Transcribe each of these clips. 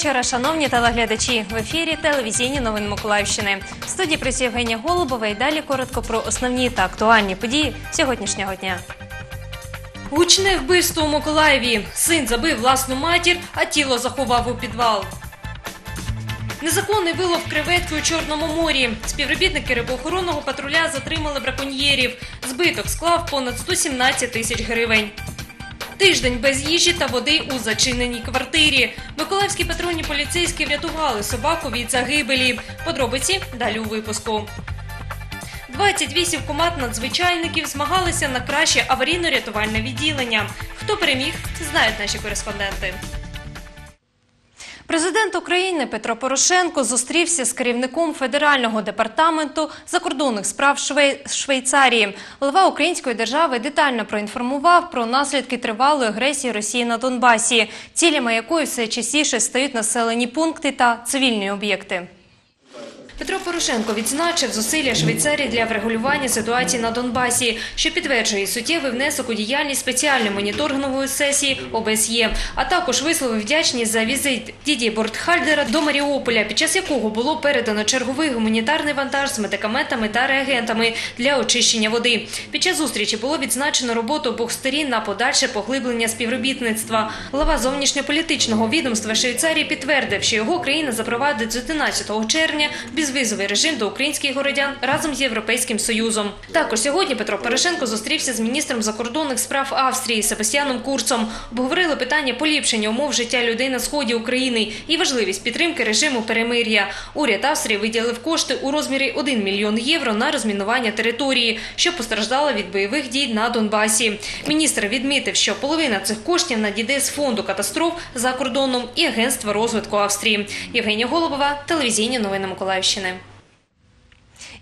вечора, шановні телеглядачі. В ефірі телевізійні новини Миколаївщини. В студії працює Євгенія Голубова і далі коротко про основні та актуальні події сьогоднішнього дня. Гучне вбивство у Миколаєві. Син забив власну матір, а тіло заховав у підвал. Незаконний вилов креветки у Чорному морі. Співробітники рибоохоронного патруля затримали браконьєрів. Збиток склав понад 117 тисяч гривень. Тиждень без їжі та води у зачиненій квартирі. Миколаївські патрульні поліцейські врятували собаку від загибелі. Подробиці далі у випуску. 28 команд надзвичайників змагалися на краще аварійно-рятувальне відділення. Хто переміг, знають наші кореспонденти. Президент України Петро Порошенко зустрівся з керівником федерального департаменту закордонних справ Швей- Швейцарії. Голова української держави детально проінформував про наслідки тривалої агресії Росії на Донбасі, цілями якої все частіше стають населені пункти та цивільні об'єкти. Петро Порошенко відзначив зусилля Швейцарії для врегулювання ситуації на Донбасі, що підтверджує суттєвий внесок у діяльність спеціальної моніторингової сесії ОБСЄ, а також висловив вдячність за візит Діді Бортхальдера до Маріуполя, під час якого було передано черговий гуманітарний вантаж з медикаментами та реагентами для очищення води. Під час зустрічі було відзначено роботу обох сторін на подальше поглиблення співробітництва. Глава зовнішньополітичного відомства Швейцарії підтвердив, що його країна запровадить з 11 червня безвізовий режим до українських городян разом з Європейським Союзом. Також сьогодні Петро Порошенко зустрівся з міністром закордонних справ Австрії Себастьяном Курцом. Обговорили питання поліпшення умов життя людей на сході України і важливість підтримки режиму перемир'я. Уряд Австрії виділив кошти у розмірі 1 мільйон євро на розмінування території, що постраждала від бойових дій на Донбасі. Міністр відмітив, що половина цих коштів надійде з фонду катастроф за кордоном і Агентства розвитку Австрії. Євгенія Голубова, телевізійні новини Миколаївщини. Чернігівщини.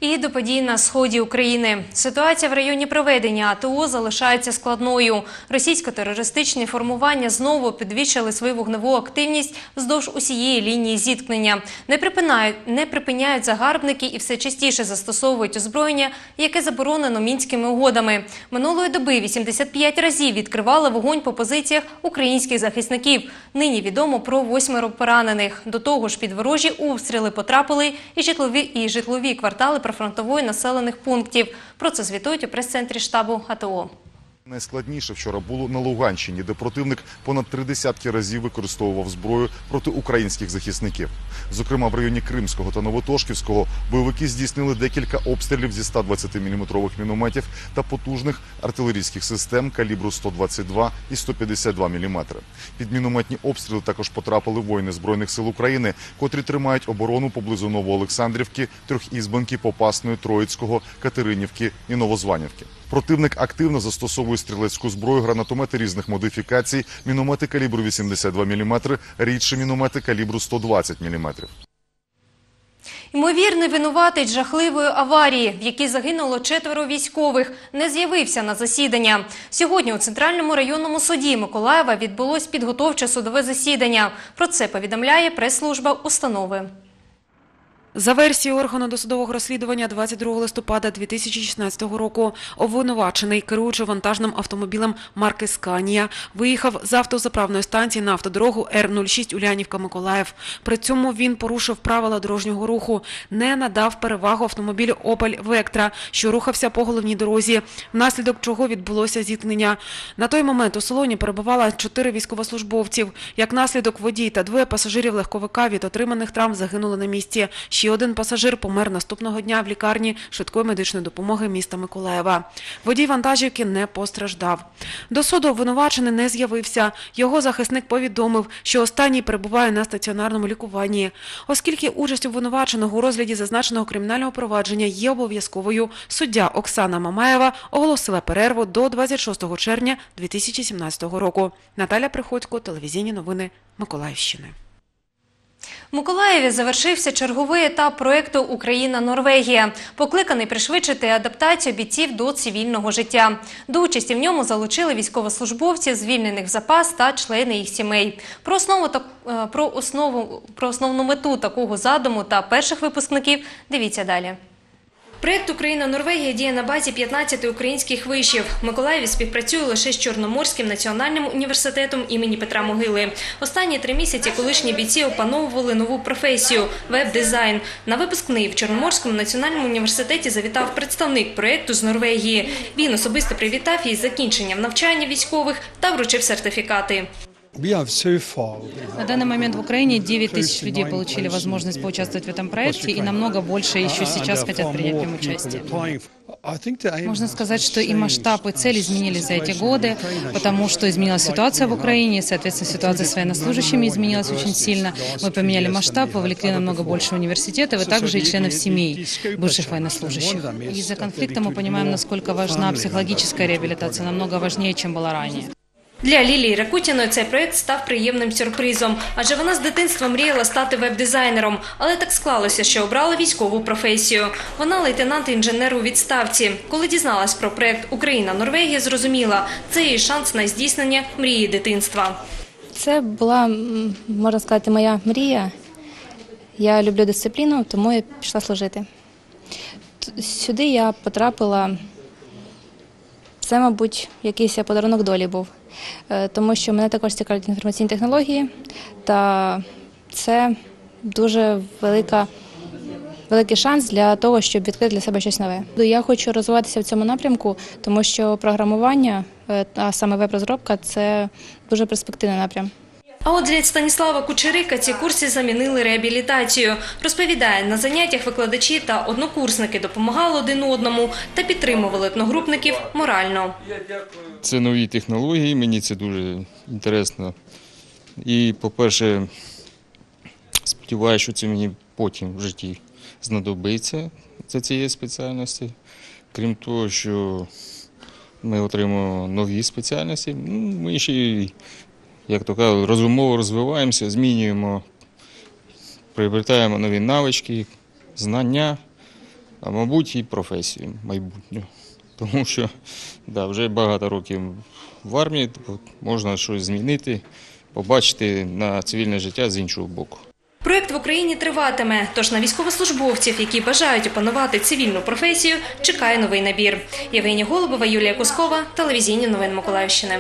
І до подій на сході України. Ситуація в районі проведення АТО залишається складною. Російсько-терористичні формування знову підвищили свою вогневу активність вздовж усієї лінії зіткнення. Не припинають, не припиняють загарбники і все частіше застосовують озброєння, яке заборонено мінськими угодами. Минулої доби 85 разів відкривали вогонь по позиціях українських захисників. Нині відомо про восьмеро поранених. До того ж, під ворожі обстріли потрапили і житлові і житлові квартали прифронтової населених пунктів. Про це звітують у прес-центрі штабу АТО. Найскладніше вчора було на Луганщині, де противник понад три десятки разів використовував зброю проти українських захисників. Зокрема, в районі Кримського та Новотошківського бойовики здійснили декілька обстрілів зі 120-мм мінометів та потужних артилерійських систем калібру 122 і 152 мм. Під мінометні обстріли також потрапили воїни збройних сил України, котрі тримають оборону поблизу Новоолександрівки, Трьохізбанки, Попасної, Троїцького, Катеринівки і Новозванівки. Противник активно застосовує стрілецьку зброю, гранатомети різних модифікацій, міномети калібру 82 мм, рідші міномети калібру 120 мм. Ймовірний винуватець жахливої аварії, в якій загинуло четверо військових, не з'явився на засідання. Сьогодні у Центральному районному суді Миколаєва відбулось підготовче судове засідання. Про це повідомляє прес-служба установи. За версією органу досудового розслідування 22 листопада 2016 року обвинувачений, керуючи вантажним автомобілем марки «Сканія», виїхав з автозаправної станції на автодорогу Р-06 Улянівка-Миколаїв. При цьому він порушив правила дорожнього руху, не надав перевагу автомобілю «Опель Вектра», що рухався по головній дорозі, внаслідок чого відбулося зіткнення. На той момент у салоні перебувало чотири військовослужбовців. Як наслідок водій та двоє пасажирів легковика від отриманих травм загинули на місці. Ще один пасажир помер наступного дня в лікарні швидкої медичної допомоги міста Миколаєва. Водій вантажівки не постраждав. До суду обвинувачений не з'явився. Його захисник повідомив, що останній перебуває на стаціонарному лікуванні. Оскільки участь обвинуваченого у розгляді зазначеного кримінального провадження є обов'язковою, суддя Оксана Мамаєва оголосила перерву до 26 червня 2017 року. Наталя Приходько, телевізійні новини Миколаївщини. Миколаєві завершився черговий етап проєкту Україна-Норвегія, покликаний пришвидшити адаптацію бійців до цивільного життя. До участі в ньому залучили військовослужбовців, звільнених в запас та члени їх сімей. Про основу е, про основу про основну мету такого задуму та перших випускників дивіться далі. Проєкт Україна-Норвегія діє на базі 15 українських вишів. Миколаєві співпрацює лише з Чорноморським національним університетом імені Петра Могили. Останні три місяці колишні бійці опановували нову професію веб-дизайн. На випускний в Чорноморському національному університеті завітав представник проєкту з Норвегії. Він особисто привітав із закінченням навчання військових та вручив сертифікати. На данный момент в Украине 9 тысяч людей получили возможность поучаствовать в этом проекте, и намного больше еще сейчас хотят принять в нем участие. Можно сказать, что и масштаб, и цель изменились за эти годы, потому что изменилась ситуация в Украине, и, соответственно, ситуация с военнослужащими изменилась очень сильно. Мы поменяли масштаб, вовлекли намного больше университетов, и также и членов семей бывших военнослужащих. Из-за конфликта мы понимаем, насколько важна психологическая реабилитация, намного важнее, чем была ранее. Для Лілії Ракутіної цей проєкт став приємним сюрпризом, адже вона з дитинства мріяла стати веб-дизайнером, але так склалося, що обрала військову професію. Вона лейтенант-інженер у відставці. Коли дізналась про проєкт Україна-Норвегія, зрозуміла, це її шанс на здійснення мрії дитинства. Це була, можна сказати, моя мрія. Я люблю дисципліну, тому я пішла служити. Сюди я потрапила. Це, мабуть, якийсь подарунок долі був, Е, тому що мене також цікавлять інформаційні технології, та це дуже велика. Великий шанс для того, щоб відкрити для себе щось нове. Я хочу розвиватися в цьому напрямку, тому що програмування, е, а саме веб-розробка це дуже перспективний напрям. А от для Станіслава Кучерика ці курси замінили реабілітацію. Розповідає, на заняттях викладачі та однокурсники допомагали один одному та підтримували одногрупників морально. Це нові технології, мені це дуже інтересно. І, по-перше, сподіваюся, що це мені потім в житті знадобиться за цієї спеціальності. Крім того, що ми отримуємо нові спеціальності, ну, ми ще, й, як то кажуть, розумово розвиваємося, змінюємо, приобретаємо нові навички, знання, а мабуть, і професію майбутню. Тому що да, вже багато років в армії тобто можна щось змінити, побачити на цивільне життя з іншого боку. Проєкт в Україні триватиме, тож на військовослужбовців, які бажають опанувати цивільну професію, чекає новий набір. Євгенія Голубова, Юлія Кускова, телевізійні новини Миколаївщини.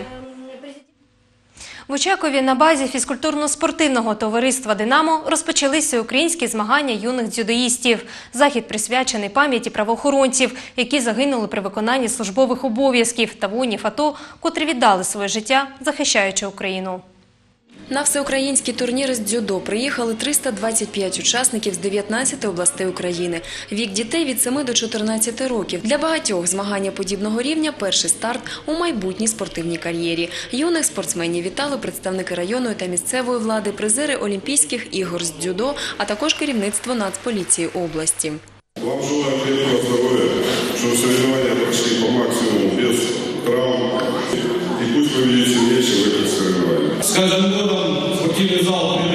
В Очакові на базі фізкультурно-спортивного товариства Динамо розпочалися українські змагання юних дзюдоїстів. Захід присвячений пам'яті правоохоронців, які загинули при виконанні службових обов'язків та воїнів АТО, котрі віддали своє життя, захищаючи Україну. На всеукраїнський турнір з дзюдо приїхали 325 учасників з 19 областей України. Вік дітей від 7 до 14 років. Для багатьох змагання подібного рівня – перший старт у майбутній спортивній кар'єрі. Юних спортсменів вітали представники районної та місцевої влади, призери Олімпійських ігор з дзюдо, а також керівництво Нацполіції області. Вам желаю крепкого здоровья, чтобы соревнования прошли по максимуму, без травм. И пусть победит сильнейший в этих соревнованиях. С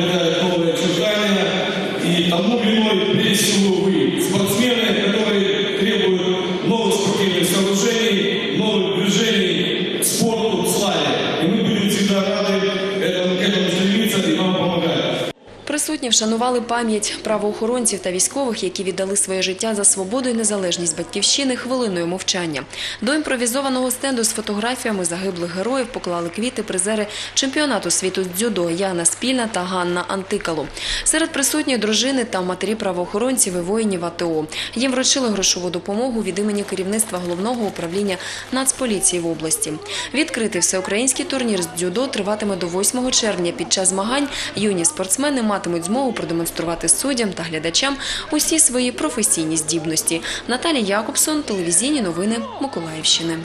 Присутні вшанували пам'ять правоохоронців та військових, які віддали своє життя за свободу і незалежність батьківщини хвилиною мовчання. До імпровізованого стенду з фотографіями загиблих героїв поклали квіти призери чемпіонату світу з дзюдо Яна Спільна та Ганна Антикало. Серед присутніх дружини та матері правоохоронців і воїнів АТО. Їм вручили грошову допомогу від імені керівництва головного управління Нацполіції в області. Відкритий всеукраїнський турнір з дзюдо триватиме до 8 червня. Під час змагань юні спортсмени матимуть змогу продемонструвати суддям та глядачам усі свої професійні здібності. Наталія Якобсон, телевізійні новини Миколаївщини.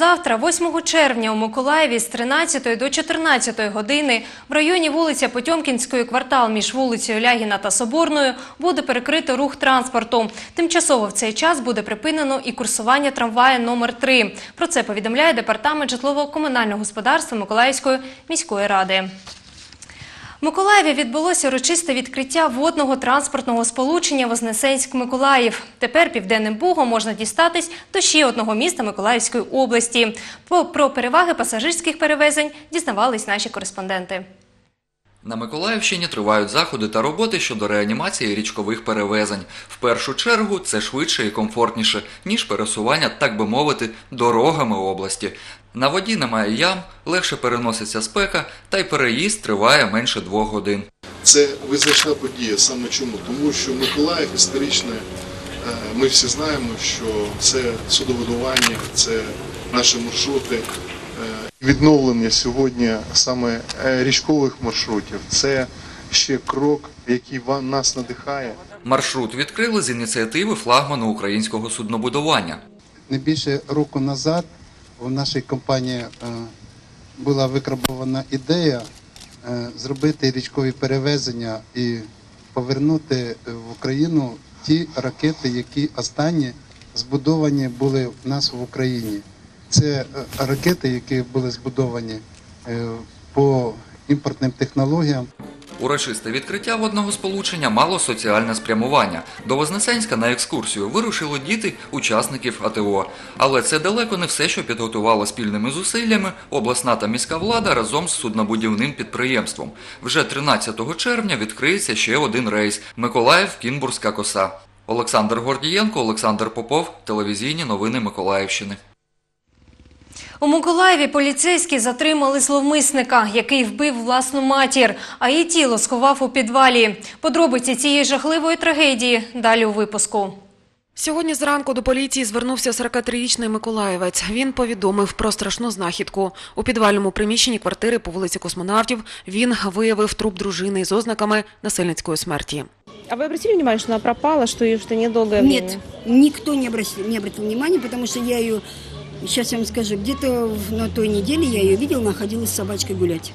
Завтра, 8 червня, у Миколаєві з 13 до 14 години в районі вулиця Потьомкінської квартал між вулицею Лягіна та Соборною буде перекрито рух транспорту. Тимчасово в цей час буде припинено і курсування трамвая номер 3 Про це повідомляє департамент житлово-комунального господарства Миколаївської міської ради. Миколаєві відбулося урочисте відкриття водного транспортного сполучення Вознесенськ-Миколаїв. Тепер Південним Бугом можна дістатись до ще одного міста Миколаївської області. Про переваги пасажирських перевезень дізнавались наші кореспонденти. На Миколаївщині тривають заходи та роботи щодо реанімації річкових перевезень. В першу чергу це швидше і комфортніше, ніж пересування, так би мовити, дорогами області. На воді немає ям, легше переноситься спека, та й переїзд триває менше двох годин. Це визначна подія. Саме чому? Тому що Миколаїв історично, е, ми всі знаємо, що це судовидування, це наші маршрути. Е, Відновлення сьогодні саме е, річкових маршрутів це ще крок, який вам нас надихає. Маршрут відкрили з ініціативи флагману українського суднобудування. не більше року назад в нашій компанії е, була викрабована ідея е, зробити річкові перевезення і повернути е, в Україну ті ракети, які останні збудовані були в нас в Україні. Це ракети, які були збудовані по імпортним технологіям. Урочисте відкриття водного сполучення мало соціальне спрямування. До Вознесенська на екскурсію вирушили діти учасників АТО. Але це далеко не все, що підготувала спільними зусиллями обласна та міська влада разом з суднобудівним підприємством. Вже 13 червня відкриється ще один рейс Миколаїв Кінбурзька коса. Олександр Гордієнко, Олександр Попов, телевізійні новини Миколаївщини. У Миколаєві поліцейські затримали зловмисника, який вбив власну матір, а її тіло сховав у підвалі. Подробиці цієї жахливої трагедії далі у випуску. Сьогодні зранку до поліції звернувся 43-річний миколаївець. Він повідомив про страшну знахідку. У підвальному приміщенні квартири по вулиці Космонавтів він виявив труп дружини з ознаками насильницької смерті. А вы обратили внимание, что она пропала, что ее что недолгое время? Нет, никто не обратил, не обратил внимания, потому что я ее, сейчас я вам скажу, где-то на той неделе я ее видел, находилась с собачкой гулять.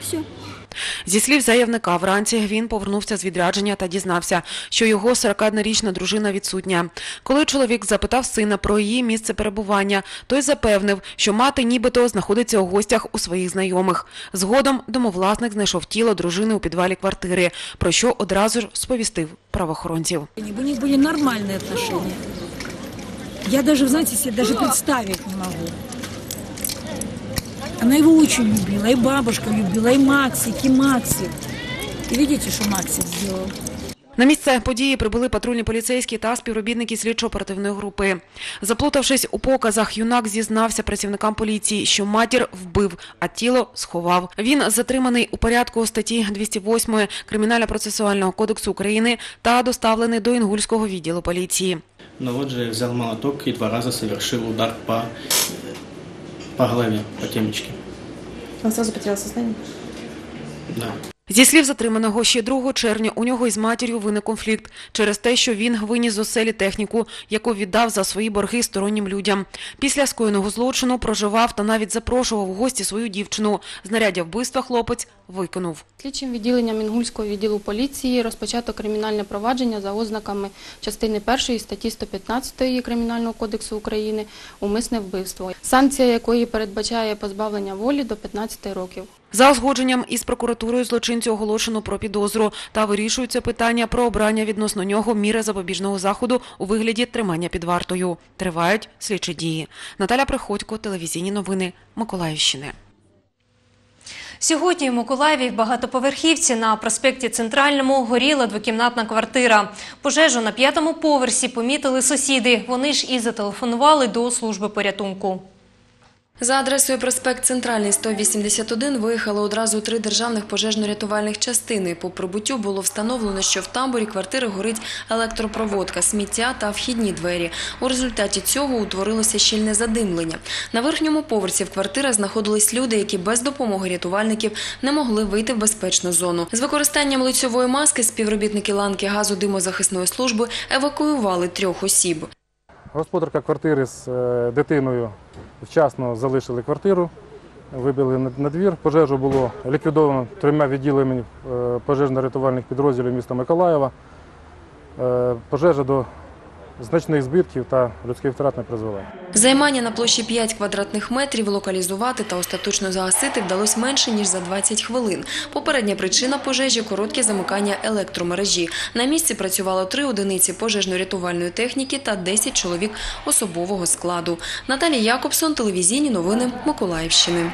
Все. Зі слів заявника, вранці він повернувся з відрядження та дізнався, що його 41-річна дружина відсутня. Коли чоловік запитав сина про її місце перебування, той запевнив, що мати нібито знаходиться у гостях у своїх знайомих. Згодом домовласник знайшов тіло дружини у підвалі квартири, про що одразу ж сповістив правоохоронців. У них были нормальные отношения. Я даже, знаете, себе даже представить не могу. Она его очень любила, и бабушка любила, и Максик, и Максик. И видите, что Максик сделал? На місце події прибули патрульні поліцейські та співробітники слідчо-оперативної групи. Заплутавшись у показах, юнак зізнався працівникам поліції, що матір вбив, а тіло сховав. Він затриманий у порядку статті 208 Кримінально-процесуального кодексу України та доставлений до Інгульського відділу поліції. Же взял молоток и два раза совершил удар по, по голове, по темечке. Он сразу потерял сознание? Да. Зі слів затриманого, ще 2 червня у нього із матір'ю виник конфлікт через те, що він виніс з оселі техніку, яку віддав за свої борги стороннім людям. Після скоєного злочину проживав та навіть запрошував у гості свою дівчину. Знаряддя вбивства хлопець виконав. Слідчим відділенням Інгульського відділу поліції розпочато кримінальне провадження за ознаками частини 1 статті 115 Кримінального кодексу України «Умисне вбивство», санкція якої передбачає позбавлення волі до 15 років. За узгодженням із прокуратурою злочинцю оголошено про підозру та вирішується питання про обрання відносно нього міри запобіжного заходу у вигляді тримання під вартою. Тривають слідчі дії. Наталя Приходько, телевізійні новини Миколаївщини. Сьогодні в Миколаєві в багатоповерхівці на проспекті Центральному горіла двокімнатна квартира. Пожежу на п'ятому поверсі помітили сусіди. Вони ж і зателефонували до служби порятунку. За адресою проспект Центральний 181 виїхали одразу три державних пожежно-рятувальних частини. По прибуттю було встановлено, що в тамбурі квартири горить електропроводка, сміття та вхідні двері. У результаті цього утворилося щільне задимлення. На верхньому поверсі в квартирах знаходились люди, які без допомоги рятувальників не могли вийти в безпечну зону. З використанням лицьової маски співробітники ланки газу димозахисної служби евакуювали трьох осіб. Господарка квартири з е, дитиною вчасно залишили квартиру, вибили на- двір. Пожежу було ліквідовано трьома відділеннями е, пожежно-рятувальних підрозділів міста Миколаєва. Е, Пожежа до значних збитків та людських втрат не призвела. Займання на площі 5 квадратних метрів локалізувати та остаточно загасити вдалося менше, ніж за 20 хвилин. Попередня причина пожежі – коротке замикання електромережі. На місці працювало три одиниці пожежно-рятувальної техніки та 10 чоловік особового складу. Наталія Якобсон, телевізійні новини Миколаївщини.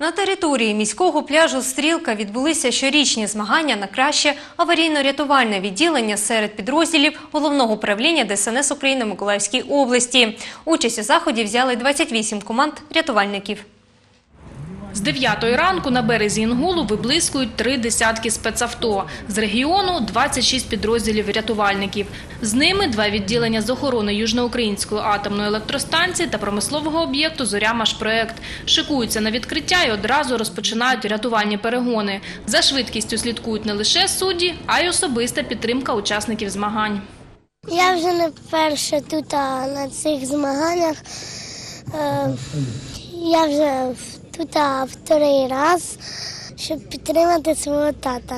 На території міського пляжу Стрілка відбулися щорічні змагання на краще аварійно-рятувальне відділення серед підрозділів головного управління ДСНС України Миколаївській області. Участь у заході взяли 28 команд рятувальників. З 9 ранку на березі Інгулу виблискують три десятки спецавто. З регіону 26 підрозділів рятувальників. З ними два відділення з охорони Южноукраїнської атомної електростанції та промислового об'єкту «Зоря-Машпроект». Шикуються на відкриття і одразу розпочинають рятувальні перегони. За швидкістю слідкують не лише судді, а й особиста підтримка учасників змагань. Я вже не вперше тут а, на цих змаганнях. Е, я вже тут а, вторий раз, щоб підтримати свого тата.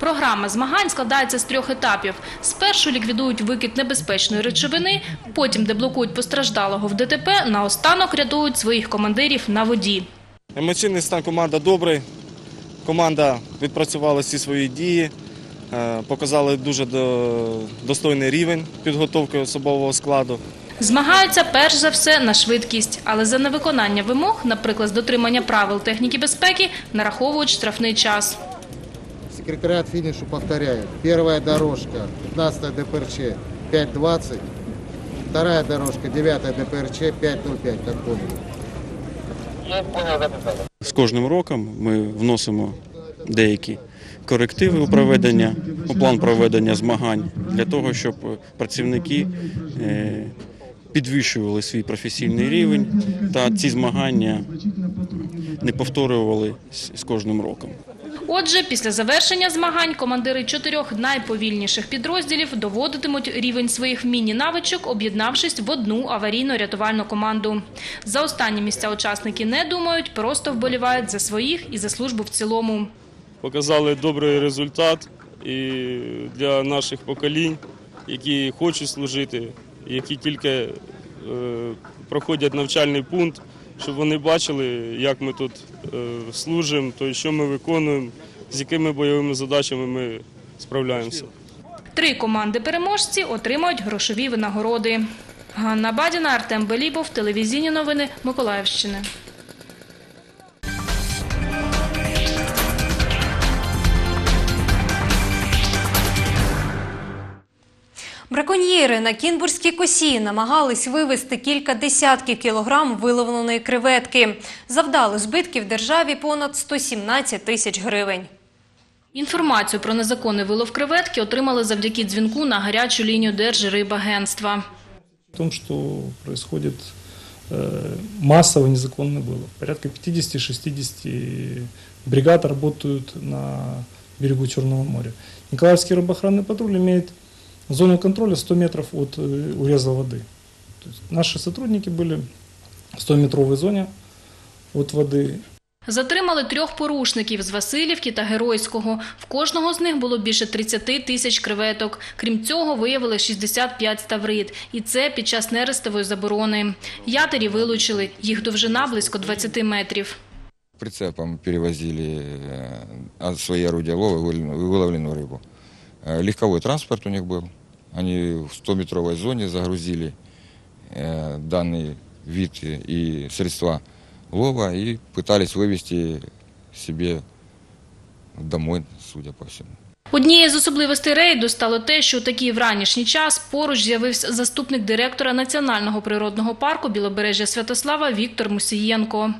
Програма змагань складається з трьох етапів. Спершу ліквідують викид небезпечної речовини, потім деблокують постраждалого в ДТП, наостанок рятують своїх командирів на воді. Емоційний стан команда добрий. Команда відпрацювала всі свої дії, е, показали дуже достойний рівень підготовки особового складу. Змагаються перш за все на швидкість, але за невиконання вимог, наприклад, з дотримання правил техніки безпеки, нараховують штрафний час. Секретариат финишу повторяет. Первая дорожка 15 ДПРЧ 5.20, вторая дорожка 9 ДПРЧ 5.05, как помню. З кожним роком ми вносимо деякі корективи у проведення, у план проведення змагань для того, щоб працівники е, підвищували свій професійний рівень та ці змагання не повторювали з кожним роком. Отже, після завершення змагань командири чотирьох найповільніших підрозділів доводитимуть рівень своїх вмінь і навичок, об'єднавшись в одну аварійно-рятувальну команду. За останні місця учасники не думають, просто вболівають за своїх і за службу в цілому. показали добрий результат і для наших поколінь, які хочуть служити, які тільки е, проходять навчальний пункт, щоб вони бачили, як ми тут е, служимо, то що ми виконуємо, з якими бойовими задачами ми справляємося. Три команди-переможці отримають грошові винагороди. Ганна Бадіна, Артем Белібов, телевізійні новини Миколаївщини. Браконьєри на Кінбурзькій косі намагались вивезти кілька десятків кілограм виловленої креветки. Завдали збитків державі понад 117 тисяч гривень. Інформацію про незаконний вилов креветки отримали завдяки дзвінку на гарячу лінію Держрибагентства. В том, что происходит э, массово незаконный вылов. Порядка 50-60 бригад работают на берегу Черного моря. Николаевский рыбоохранный патруль имеет зону контроля 100 метров от э, уреза воды. То есть наши сотрудники были в 100-метровой зоне от воды. Затримали трьох порушників з Васильівки та Геройського. В кожного з них було більше 30 тисяч креветок. Крім цього, виявили 65 ставрит. І це під час нерестової заборони. Ятері вилучили. Їх довжина близько 20 метрів. прицепом перевозили э, свои орудия лова и вылов- выловленную рыбу. Э, Легковой транспорт у них был. Они в 100-метровой зоне загрузили э, данный вид и средства лова и пытались вывести себе домой, судя по всему. Однією з особливостей рейду стало те, що у такий вранішній час поруч з'явився заступник директора Національного природного парку Білобережжя Святослава Віктор Мусієнко.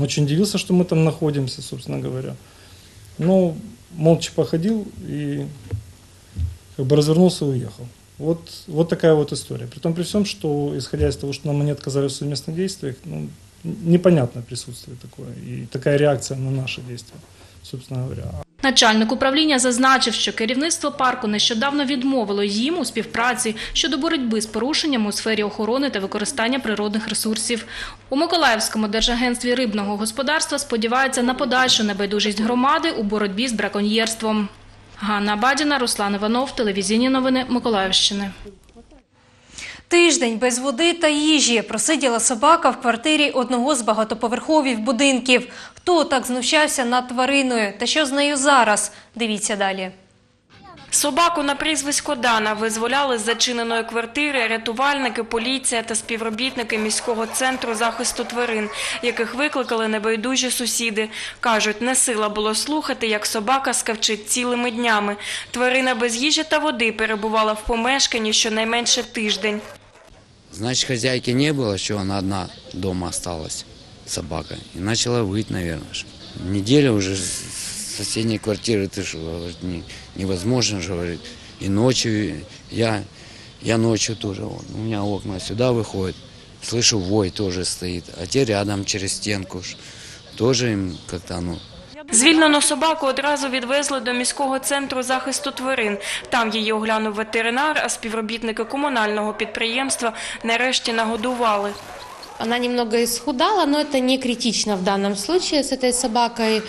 Очень удивился, что мы там находимся, собственно говоря. Но молча походил и как бы развернулся и уехал. Вот, вот такая вот история. При том, при всем, что, исходя из того, что нам они отказали в совместных действиях, ну, непонятное присутствие такое и такая реакция на наши действия, собственно говоря. Начальник управління зазначив, що керівництво парку нещодавно відмовило їм у співпраці щодо боротьби з порушеннями у сфері охорони та використання природних ресурсів. У Миколаївському держагентстві рибного господарства сподіваються на подальшу небайдужість громади у боротьбі з браконьєрством. Ганна Бадіна, Руслан Іванов, телевізійні новини Миколаївщини. Тиждень без води та їжі просиділа собака в квартирі одного з багатоповерхових будинків. Хто так знущався над твариною та що з нею зараз? Дивіться далі. Собаку на прізвисько Дана визволяли з зачиненої квартири рятувальники, поліція та співробітники міського центру захисту тварин, яких викликали небайдужі сусіди. Кажуть, не сила було слухати, як собака скавчить цілими днями. Тварина без їжі та води перебувала в помешканні щонайменше тиждень. Значит, хозяйки не было, что она одна дома осталась, собака. И начала выть, наверное. ж. Неделя уже с соседней квартиры, ты что, говорит, не- невозможно же, говорит. И ночью, я, я ночью тоже, вот, у меня окна сюда выходят, слышу вой тоже стоит, а те рядом через стенку, ж. тоже им как-то, ну, Звільнену собаку одразу відвезли до міського центру захисту тварин. Там її оглянув ветеринар, а співробітники комунального підприємства нарешті нагодували. Она немного исхудала, но это не критично в данном случае с этой собакой.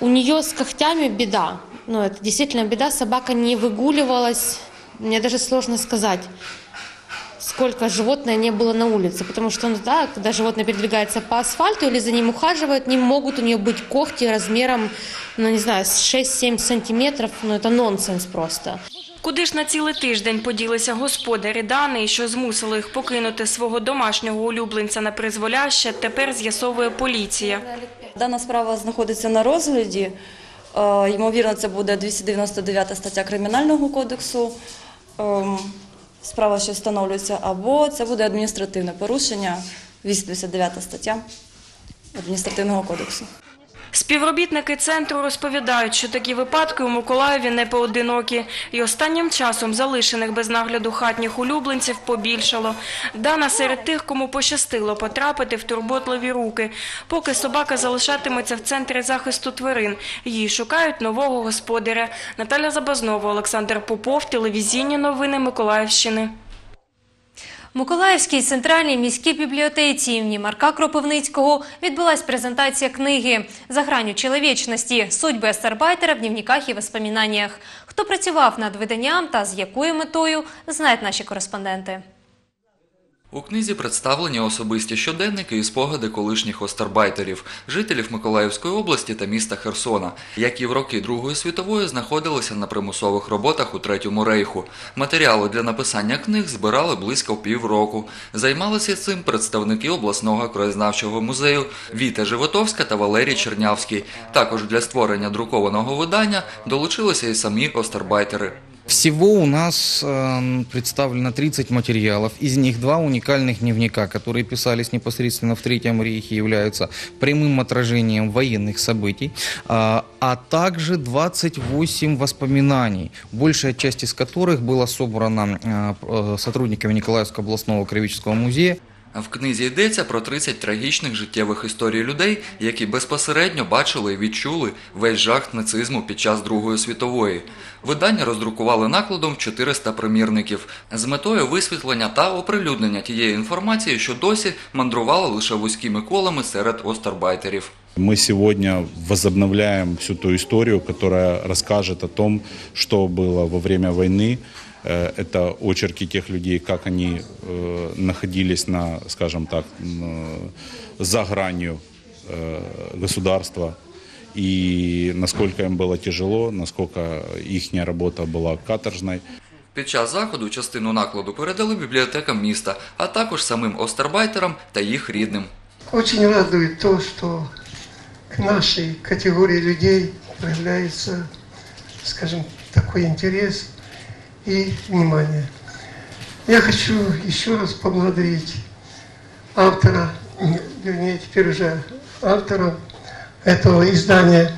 У нее с когтями беда. Ну, это действительно беда. Собака не выгуливалась. Мне даже сложно сказать, сколько животное не было на улице. Потому что, ну, да, когда животное передвигается по асфальту или за ним ухаживают, не могут у нее быть когти размером, ну, не знаю, с 6-7 сантиметров. Ну, это нонсенс просто. Куди ж на цілий тиждень поділися господарі Дани, і що змусило їх покинути свого домашнього улюбленця на призволяще, тепер з'ясовує поліція. Дана справа знаходиться на розгляді. Е, Ймовірно, це буде 299 стаття Кримінального кодексу. Ем, Справа, що встановлюється, або це буде адміністративне порушення, 259 стаття Адміністративного кодексу. Співробітники центру розповідають, що такі випадки у Миколаєві не поодинокі. І останнім часом залишених без нагляду хатніх улюбленців побільшало. Дана серед тих, кому пощастило потрапити в турботливі руки. Поки собака залишатиметься в центрі захисту тварин, їй шукають нового господаря. Наталя Забазнова, Олександр Попов, телевізійні новини Миколаївщини. Миколаївській центральній міській бібліотеці імені Марка Кропивницького відбулась презентація книги «За граню чоловічності. Судьби астарбайтера в дневниках і воспоминаннях». Хто працював над виданням та з якою метою, знають наші кореспонденти. У книзі представлені особисті щоденники і спогади колишніх остарбайтерів, жителів Миколаївської області та міста Херсона, які в роки Другої світової знаходилися на примусових роботах у Третьому рейху. Матеріали для написання книг збирали близько півроку. Займалися цим представники обласного краєзнавчого музею Віта Животовська та Валерій Чернявський. Також для створення друкованого видання долучилися і самі остарбайтери. Всего у нас э, представлено 30 материалов, из них два уникальных дневника, которые писались непосредственно в Третьем рейхе, являются прямым отражением военных событий, а, а также 28 воспоминаний, большая часть из которых была собрана э, э, сотрудниками Николаевского областного краеведческого музея. В книзі йдеться про 30 трагічних життєвих історій людей, які безпосередньо бачили і відчули весь жах нацизму під час Другої світової. Видання роздрукували накладом в 400 примірників з метою висвітлення та оприлюднення тієї інформації, що досі мандрувала лише вузькими колами серед остарбайтерів. Мы сегодня возобновляем всю ту историю, которая расскажет о том, что было во время войны. Э, Это очерки тех людей, как они э, находились на, скажем так, м, э, за гранью э, государства и насколько им было тяжело, насколько их работа была каторжной. Під час заходу частину накладу передали бібліотекам міста, а також самим остарбайтерам та їх рідним. Очень радует то, что к нашей категории людей проявляется, скажем, такой интерес и внимание. Я хочу еще раз поблагодарить автора, м, вернее, теперь уже автора этого издания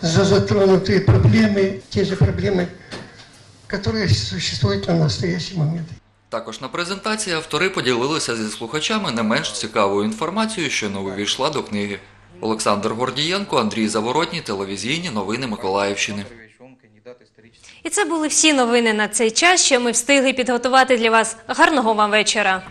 за затронутые проблемы, те же проблемы, которые существуют на настоящий момент. Також на презентації автори поділилися зі слухачами не менш цікавою інформацією, що не увійшла до книги. Олександр Гордієнко, Андрій Заворотній, телевізійні новини Миколаївщини. І це були всі новини на цей час, що ми встигли підготувати для вас. Гарного вам вечора!